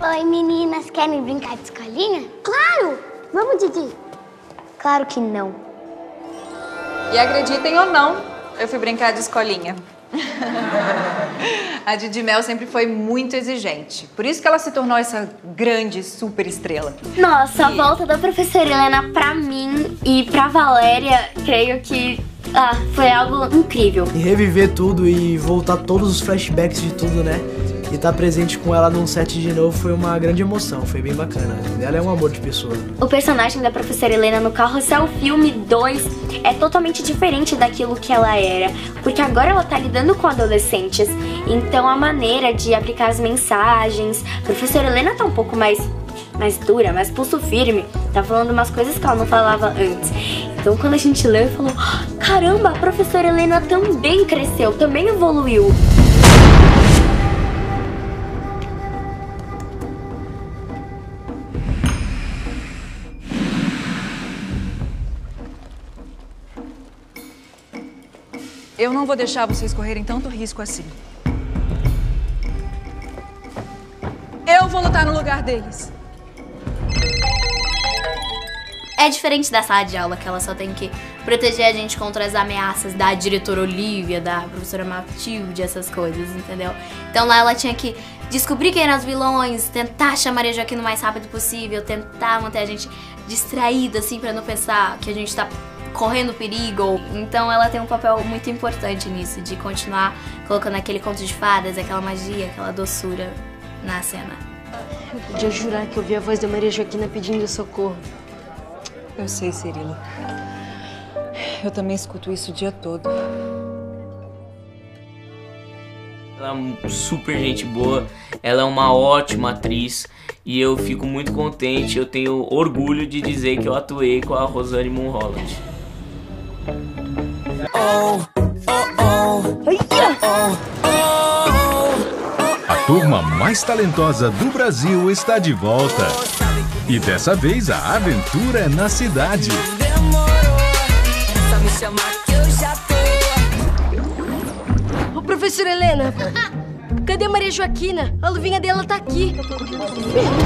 Oi, meninas, querem brincar de escolinha? Claro! Vamos, Didi. Claro que não. E acreditem ou não, eu fui brincar de escolinha. a Didi Mel sempre foi muito exigente. Por isso que ela se tornou essa grande super estrela. Nossa, e... a volta da professora Helena pra mim e pra Valéria, creio que ah, foi algo incrível. E reviver tudo e voltar todos os flashbacks de tudo, né? E estar tá presente com ela num set de novo foi uma grande emoção, foi bem bacana. Ela é um amor de pessoa. O personagem da professora Helena no Carrossel Filme 2 é totalmente diferente daquilo que ela era, porque agora ela tá lidando com adolescentes. Então a maneira de aplicar as mensagens, a professora Helena tá um pouco mais mais dura, mais pulso firme, tá falando umas coisas que ela não falava antes. Então quando a gente leu, falou: "Caramba, a professora Helena também cresceu, também evoluiu". Eu não vou deixar vocês correrem tanto risco assim. Eu vou lutar no lugar deles. É diferente da sala de aula, que ela só tem que proteger a gente contra as ameaças da diretora Olivia, da professora Matilde, essas coisas, entendeu? Então lá ela tinha que descobrir quem eram os vilões, tentar chamar a Joaquina o mais rápido possível, tentar manter a gente distraída, assim, pra não pensar que a gente tá correndo perigo. Então ela tem um papel muito importante nisso, de continuar colocando aquele conto de fadas, aquela magia, aquela doçura na cena. Eu podia jurar que eu vi a voz da Maria Joaquina pedindo socorro. Eu sei, Cirila. Eu também escuto isso o dia todo. Ela é super gente boa, ela é uma ótima atriz e eu fico muito contente, eu tenho orgulho de dizer que eu atuei com a Rosane Mulholland. A turma mais talentosa do Brasil está de volta. E dessa vez a aventura é na cidade. Ô, professora Helena, cadê Maria Joaquina? A luvinha dela tá aqui.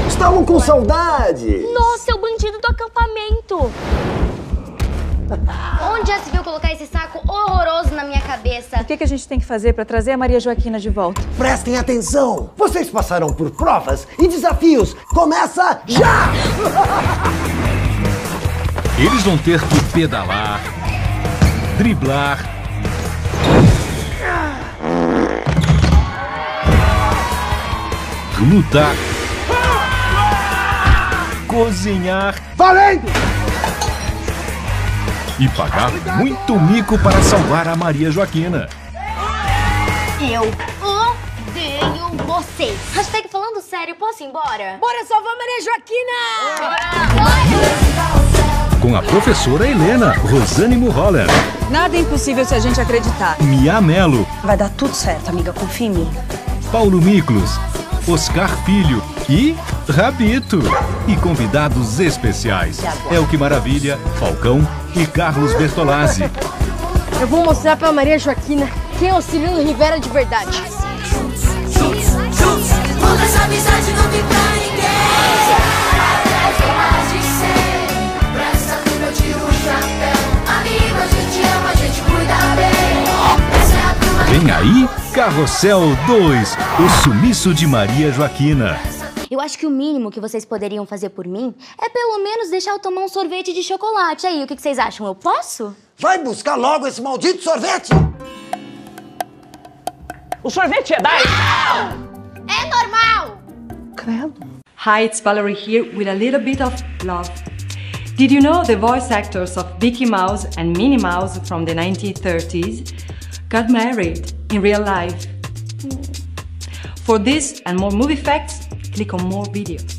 Estavam com saudade. Nossa, é o bandido do acampamento. Cabeça? O que, que a gente tem que fazer para trazer a Maria Joaquina de volta? Prestem atenção! Vocês passaram por provas e desafios. Começa já! Eles vão ter que pedalar, driblar, lutar, cozinhar. Valendo! E pagar muito mico para salvar a Maria Joaquina. Eu odeio vocês. Hashtag falando sério, posso ir embora? Bora salvar Maria Joaquina! Com a professora Helena, Rosane Mulholland. Nada é impossível se a gente acreditar. Mia Mello. Vai dar tudo certo, amiga, confia em mim. Paulo Miklos, Oscar Filho e Rabito. E convidados especiais. É o que maravilha, Falcão e Carlos Bertolazzi. Eu vou mostrar pra Maria Joaquina quem é o Cirilo Rivera de verdade. Vem aí, Carrossel 2, o sumiço de Maria Joaquina. Eu acho que o mínimo que vocês poderiam fazer por mim é pelo menos deixar eu tomar um sorvete de chocolate. Aí, o que vocês acham? Eu posso? Vai buscar logo esse maldito sorvete! O sorvete é da... É normal! Credo. Hi, it's Valerie here with a little bit of love. Did you know the voice actors of Mickey Mouse and Minnie Mouse from the 1930s got married in real life? For this and more movie facts, click on more videos.